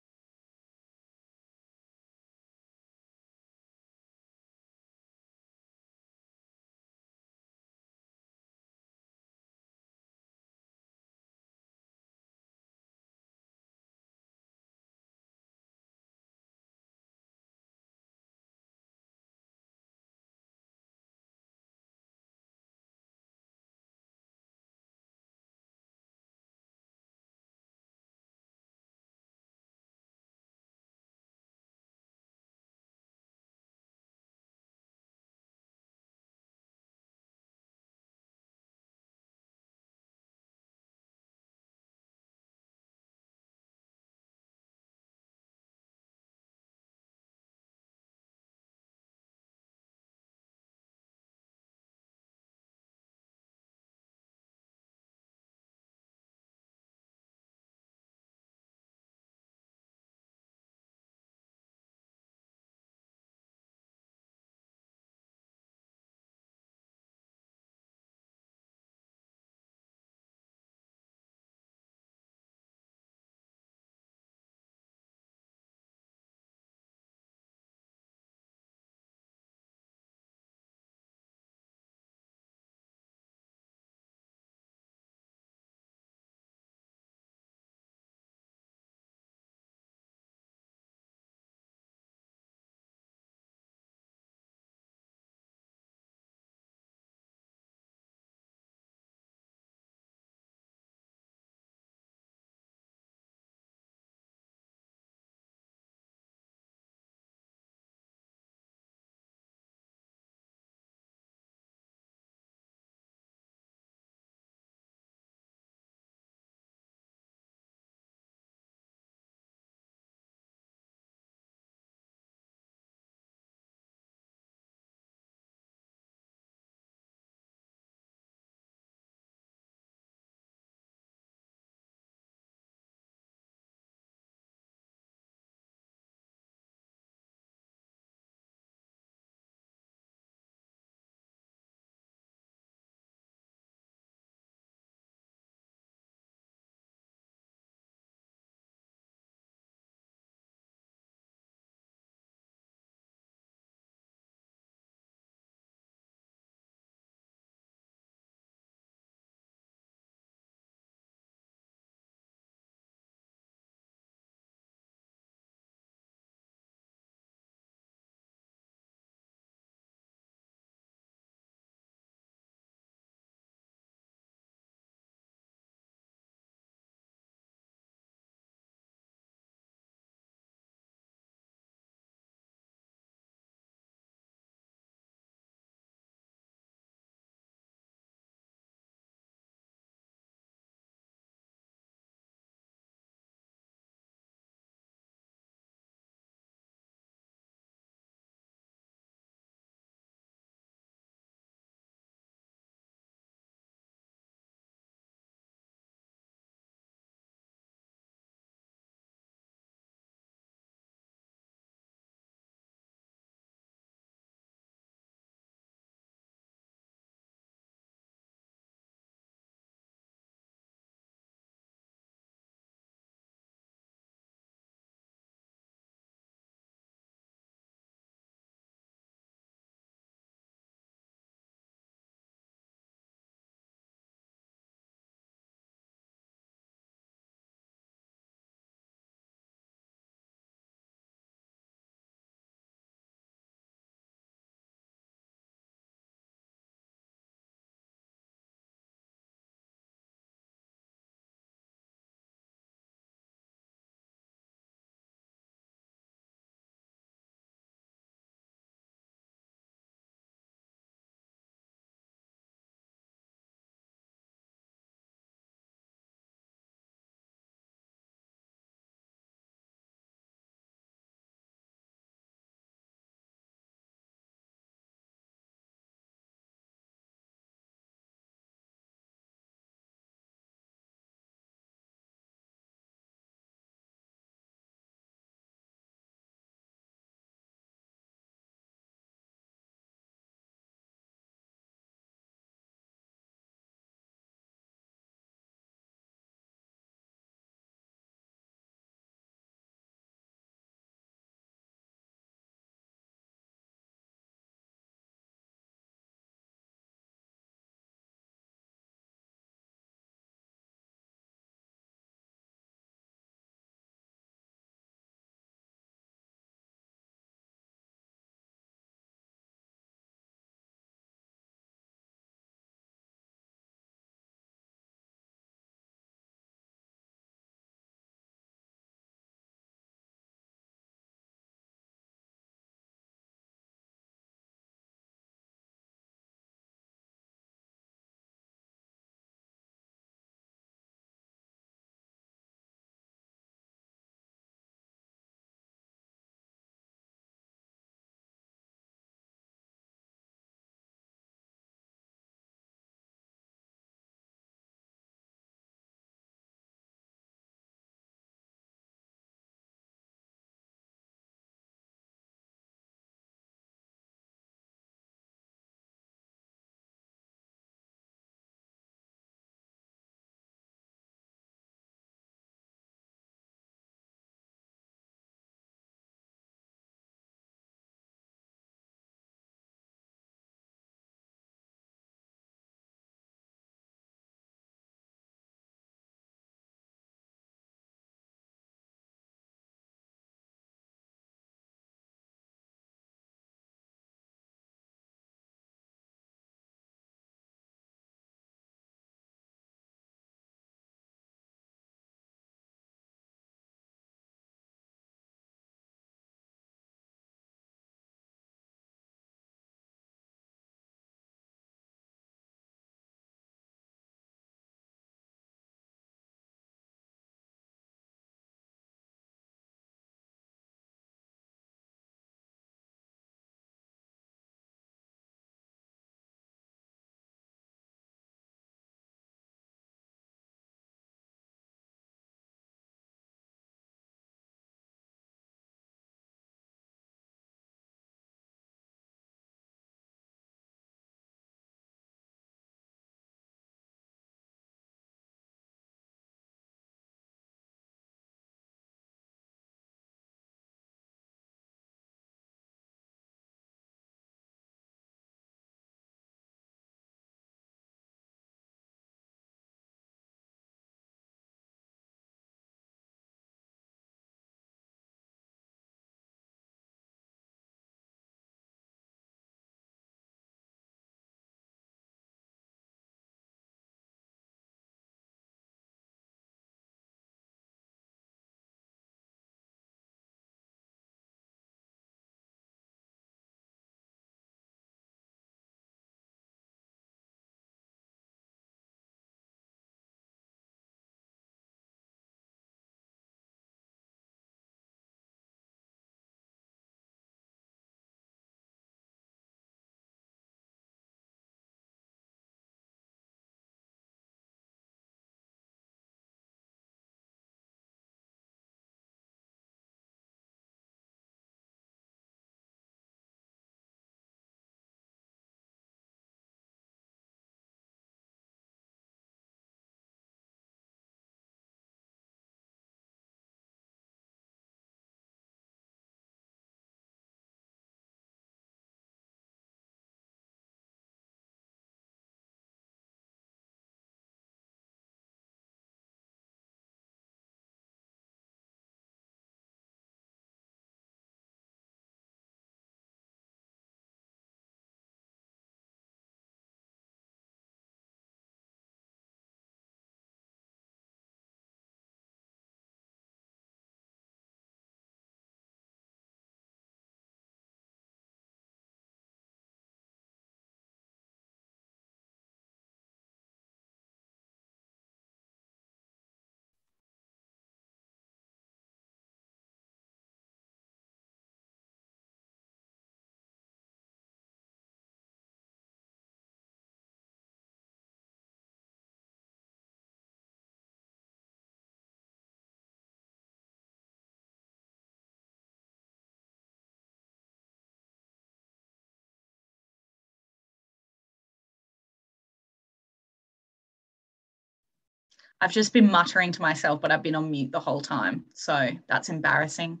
I've just been muttering to myself, but I've been on mute the whole time. So that's embarrassing.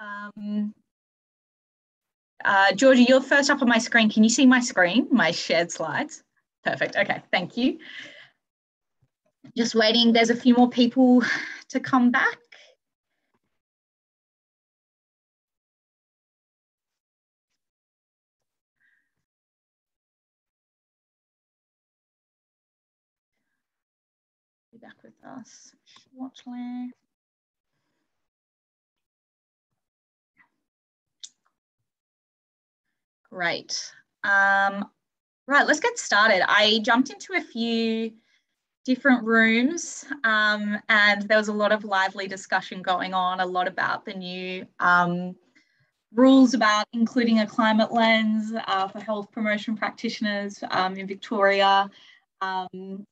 Um, uh, Georgia, you're first up on my screen. Can you see my screen, my shared slides? Perfect. Okay, thank you. Just waiting. There's a few more people to come back. With us shortly. Great. Um, right, let's get started. I jumped into a few different rooms um, and there was a lot of lively discussion going on, a lot about the new um, rules about including a climate lens uh, for health promotion practitioners um, in Victoria. Um,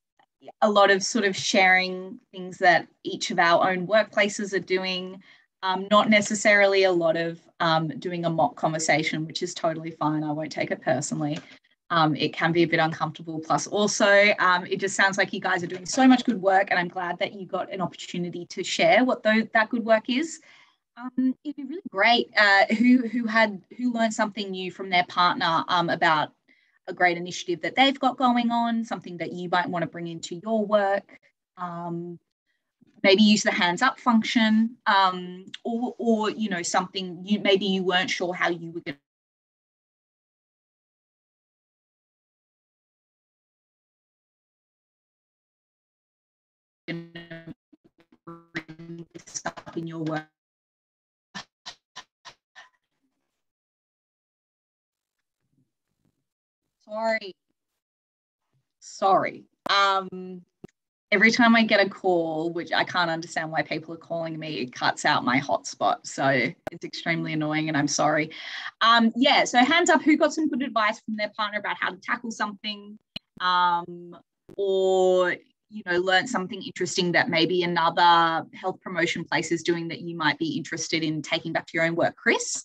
a lot of sort of sharing things that each of our own workplaces are doing, um, not necessarily a lot of um, doing a mock conversation, which is totally fine. I won't take it personally. Um, it can be a bit uncomfortable. Plus, also, um, it just sounds like you guys are doing so much good work, and I'm glad that you got an opportunity to share what the, that good work is. Um, it'd be really great. Uh, who who had who learned something new from their partner um, about a great initiative that they've got going on, something that you might want to bring into your work. Um, maybe use the hands up function um, or, or, you know, something you maybe you weren't sure how you were going to bring in your work. Sorry. Sorry. Um, every time I get a call, which I can't understand why people are calling me, it cuts out my hotspot. So it's extremely annoying and I'm sorry. Um, yeah, so hands up, who got some good advice from their partner about how to tackle something um, or, you know, learn something interesting that maybe another health promotion place is doing that you might be interested in taking back to your own work. Chris,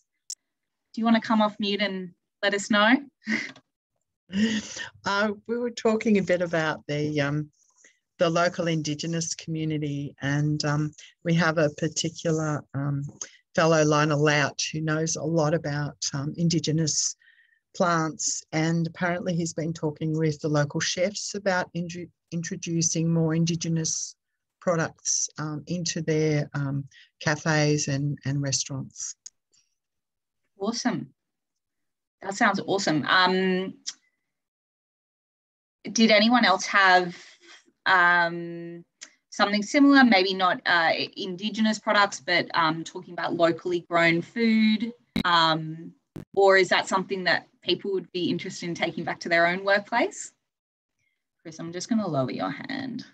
do you want to come off mute and let us know? Uh, we were talking a bit about the um, the local Indigenous community. And um, we have a particular um, fellow, Lionel Lout, who knows a lot about um, Indigenous plants. And apparently, he's been talking with the local chefs about in introducing more Indigenous products um, into their um, cafes and, and restaurants. Awesome. That sounds awesome. Um, did anyone else have um, something similar, maybe not uh, indigenous products, but um, talking about locally grown food? Um, or is that something that people would be interested in taking back to their own workplace? Chris, I'm just going to lower your hand.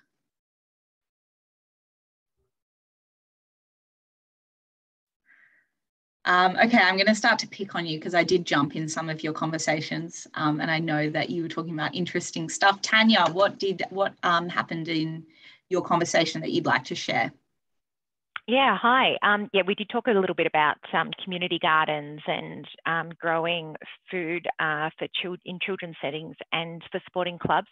Um, okay, I'm going to start to pick on you because I did jump in some of your conversations, um, and I know that you were talking about interesting stuff. Tanya, what did what um, happened in your conversation that you'd like to share? Yeah, hi. Um, yeah, we did talk a little bit about um, community gardens and um, growing food uh, for in children's settings and for sporting clubs.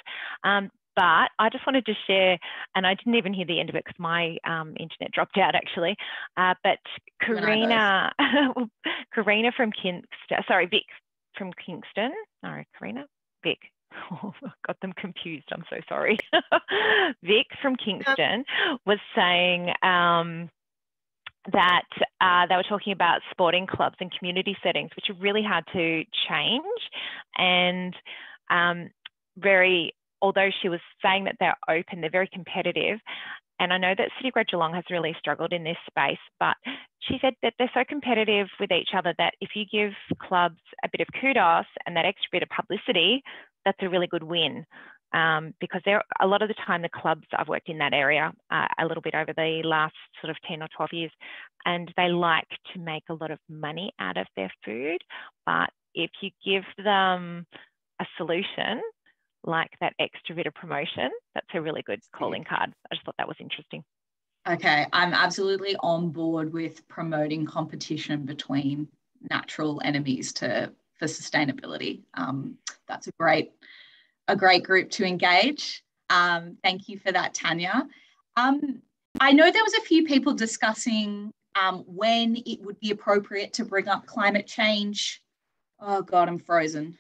But I just wanted to share, and I didn't even hear the end of it because my um, internet dropped out actually. Uh, but Karina, Karina from Kingston, sorry, Vic from Kingston. Sorry, Karina, Vic. Oh, got them confused. I'm so sorry. Vic from Kingston was saying um, that uh, they were talking about sporting clubs and community settings, which are really hard to change and um, very although she was saying that they're open, they're very competitive. And I know that City Grow Geelong has really struggled in this space, but she said that they're so competitive with each other that if you give clubs a bit of kudos and that extra bit of publicity, that's a really good win. Um, because there a lot of the time the clubs I've worked in that area uh, a little bit over the last sort of 10 or 12 years and they like to make a lot of money out of their food but if you give them a solution like that extra bit of promotion, that's a really good calling card. I just thought that was interesting. Okay, I'm absolutely on board with promoting competition between natural enemies to for sustainability. Um, that's a great a great group to engage. Um, thank you for that, Tanya. Um, I know there was a few people discussing um, when it would be appropriate to bring up climate change. Oh God, I'm frozen.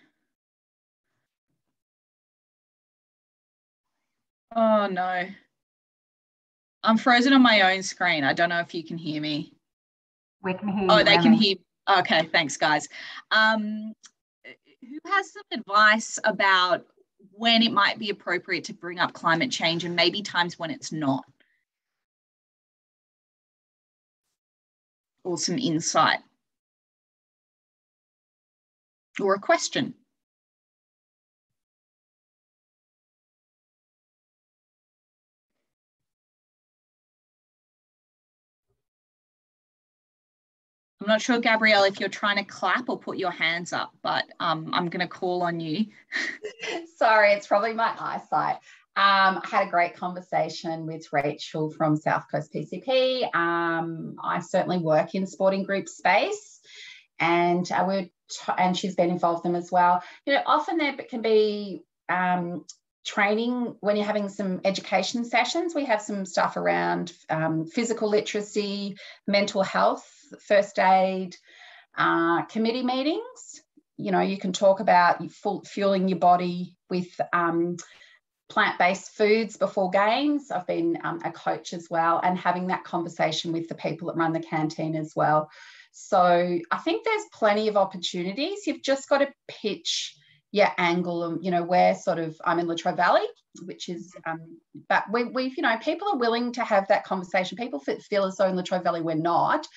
Oh no. I'm frozen on my own screen. I don't know if you can hear me. We can hear Oh, they can hear. Okay, thanks, guys. Um, who has some advice about when it might be appropriate to bring up climate change and maybe times when it's not? Or some insight? Or a question? I'm not sure, Gabrielle, if you're trying to clap or put your hands up, but um, I'm going to call on you. Sorry, it's probably my eyesight. Um, I had a great conversation with Rachel from South Coast PCP. Um, I certainly work in sporting group space, and uh, we're t- and she's been involved in them as well. You know, often there can be um, training when you're having some education sessions. We have some stuff around um, physical literacy, mental health, first aid, uh, committee meetings. You know, you can talk about fueling your body with um, plant-based foods before games. I've been um, a coach as well, and having that conversation with the people that run the canteen as well. So I think there's plenty of opportunities. You've just got to pitch your angle. And you know, we're sort of I'm in Latrobe Valley, which is, um, but we, we've you know, people are willing to have that conversation. People feel as though in Latrobe Valley we're not,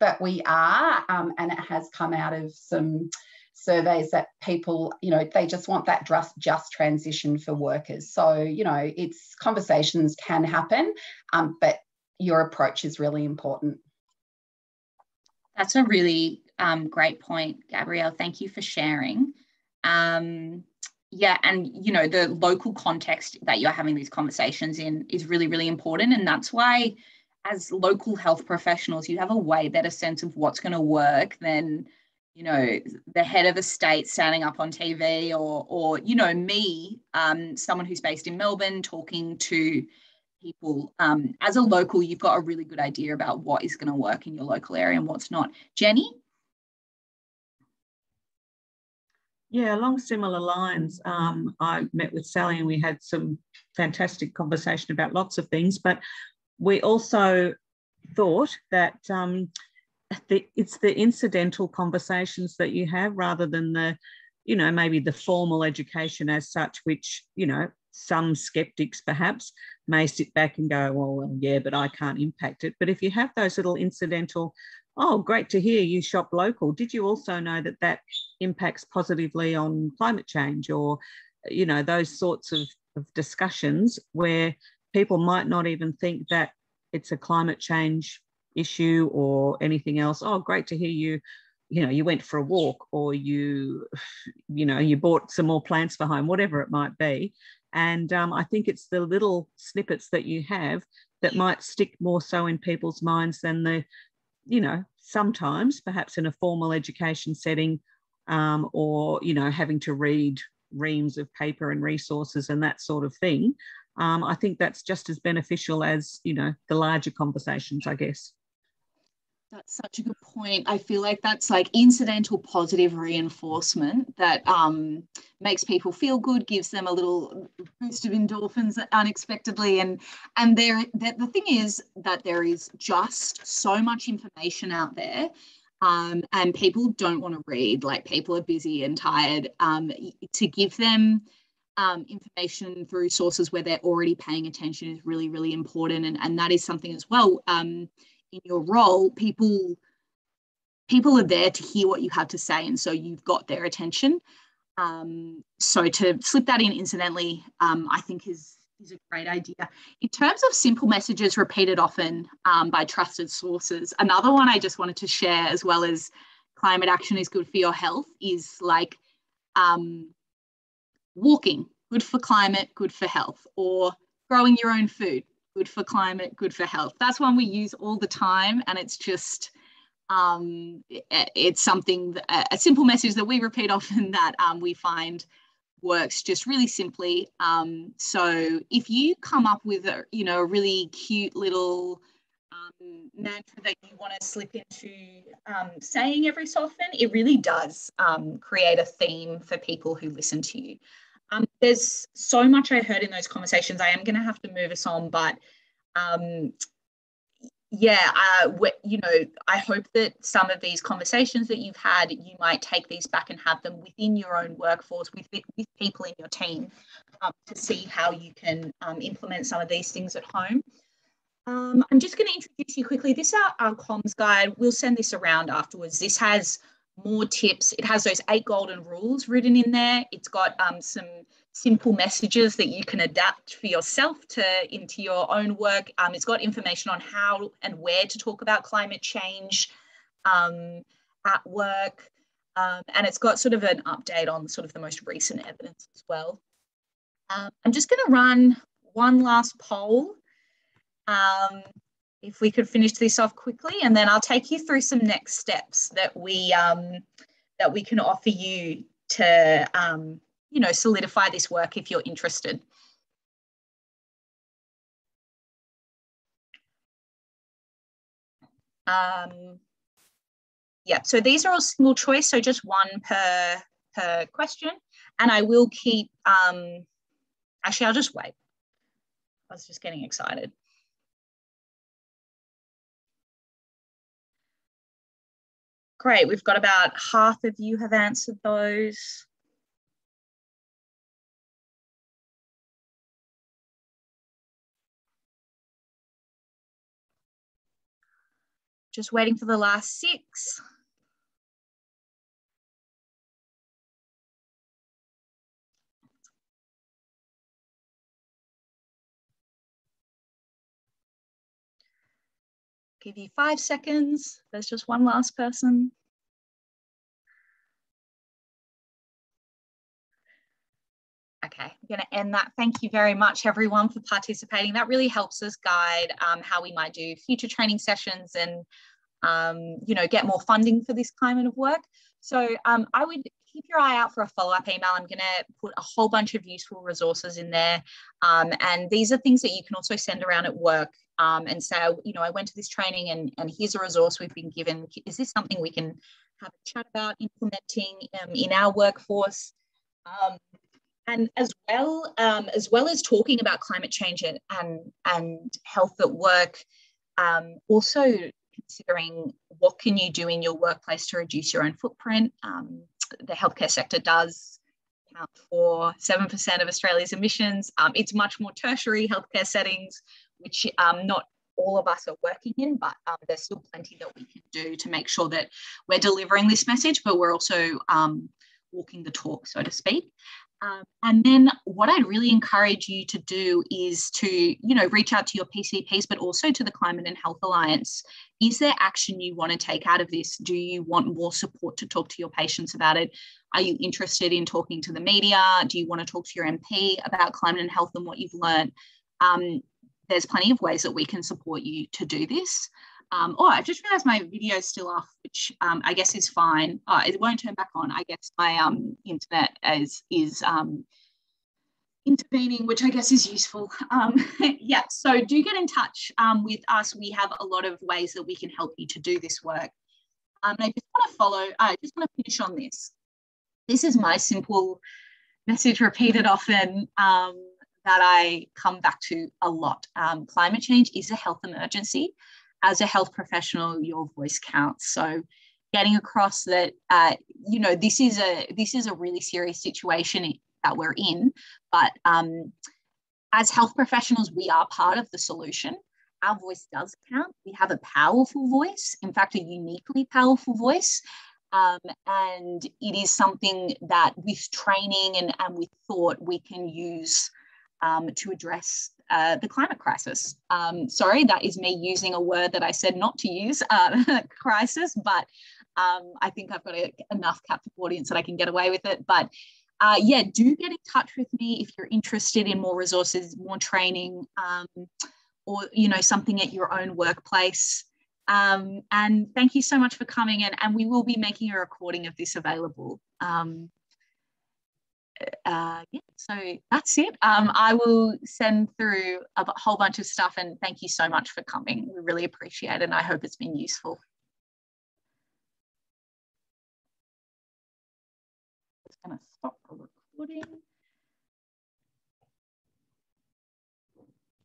but we are, um, and it has come out of some surveys that people, you know, they just want that just, just transition for workers. So, you know, it's conversations can happen, um, but your approach is really important. That's a really um, great point, Gabrielle. Thank you for sharing. Um, yeah, and you know, the local context that you're having these conversations in is really, really important. And that's why, as local health professionals, you have a way better sense of what's going to work than you know the head of a state standing up on tv or or you know me um, someone who's based in melbourne talking to people. Um, as a local you've got a really good idea about what is going to work in your local area and what's not. Jenny? Yeah, along similar lines, um, I met with Sally and we had some fantastic conversation about lots of things, but we also thought that um, the, it's the incidental conversations that you have rather than the, you know, maybe the formal education as such, which, you know, some skeptics perhaps may sit back and go, well, well, yeah, but I can't impact it. But if you have those little incidental, oh, great to hear you shop local. Did you also know that that impacts positively on climate change or, you know, those sorts of, of discussions where people might not even think that it's a climate change issue or anything else. Oh great to hear you you know you went for a walk or you you know you bought some more plants for home whatever it might be. And um, i think it's the little snippets that you have that might stick more so in people's minds than the you know sometimes perhaps in a formal education setting um, or you know having to read reams of paper and resources and that sort of thing um, I think that's just as beneficial as you know the larger conversations, I guess. That's such a good point. I feel like that's like incidental positive reinforcement that um, makes people feel good, gives them a little boost of endorphins unexpectedly, and and there that the thing is that there is just so much information out there. Um, and people don't want to read, like people are busy and tired. Um, to give them um, information through sources where they're already paying attention is really, really important. And, and that is something as well um, in your role. People people are there to hear what you have to say, and so you've got their attention. Um, so to slip that in incidentally, um, I think is is a great idea. In terms of simple messages repeated often um, by trusted sources, another one I just wanted to share, as well as climate action is good for your health, is like um, walking, good for climate, good for health, or growing your own food, good for climate, good for health. That's one we use all the time, and it's just um, it's something a simple message that we repeat often that um, we find works just really simply. Um, so if you come up with a, you know, a really cute little um, mantra that you want to slip into um, saying every so often, it really does um, create a theme for people who listen to you. There's so much I heard in those conversations. I am going to have to move us on, but um, yeah, uh, you know, I hope that some of these conversations that you've had, you might take these back and have them within your own workforce, with, with people in your team, um, to see how you can um, implement some of these things at home. Um, I'm just going to introduce you quickly. This is our, our comms guide. We'll send this around afterwards. This has more tips. It has those eight golden rules written in there. It's got um, some simple messages that you can adapt for yourself to into your own work. Um, it's got information on how and where to talk about climate change um, at work. Um, and it's got sort of an update on sort of the most recent evidence as well. Um, I'm just going to run one last poll. Um, if we could finish this off quickly, and then I'll take you through some next steps that we um, that we can offer you to you know solidify this work if you're interested. Um, yeah, so these are all single choice, so just one per per question, and I will keep. Um, actually, I'll just wait. I was just getting excited. Great, we've got about half of you have answered those. Just waiting for the last six. give you five seconds. There's just one last person. Okay, I'm going to end that. Thank you very much, everyone, for participating. That really helps us guide um, how we might do future training sessions and, um, you know, get more funding for this climate of work. So um, I would keep your eye out for a follow-up email. I'm going to put a whole bunch of useful resources in there. Um, and these are things that you can also send around at work um, and say, you know, I went to this training and, and here's a resource we've been given. Is this something we can have a chat about implementing um, in our workforce? Um, and as well, um, as well as talking about climate change and, and, and health at work, um, also considering what can you do in your workplace to reduce your own footprint. Um, the healthcare sector does account for 7% of Australia's emissions. it's much more tertiary healthcare settings which um, not all of us are working in, but um, there's still plenty that we can do to make sure that we're delivering this message, but we're also um, walking the talk, so to speak. Um, and then what I'd really encourage you to do is to, you know, reach out to your PCPs, but also to the Climate and Health Alliance. Is there action you want to take out of this? Do you want more support to talk to your patients about it? Are you interested in talking to the media? Do you want to talk to your MP about climate and health and what you've learned? Um, there's plenty of ways that we can support you to do this. Um, oh, I just realized my video is still off, which um, I guess is fine. Oh, it won't turn back on. I guess my um, internet is, is um, intervening, which I guess is useful. Um, yeah, so do get in touch um, with us. We have a lot of ways that we can help you to do this work. I just want to follow, I just want to finish on this. This is my simple message repeated often. That I come back to a lot. Climate change is a health emergency. As a health professional, your voice counts. So getting across that, uh, you know, this is a this is a really serious situation that we're in. But um, as health professionals, we are part of the solution. Our voice does count. We have a powerful voice, in fact, a uniquely powerful voice. Um, and it is something that with training and, and with thought we can use um, to address uh, the climate crisis. Um, sorry, that is me using a word that I said not to use, uh, crisis, but um, I think I've got a, enough captive audience that I can get away with it. But uh, yeah, do get in touch with me if you're interested in more resources, more training, um, or you know something at your own workplace. Um, and thank you so much for coming, and, and we will be making a recording of this available. Um, uh, yeah, so that's it. Um, I will send through a whole bunch of stuff and thank you so much for coming. We really appreciate it and I hope it's been useful. Just gonna stop the recording.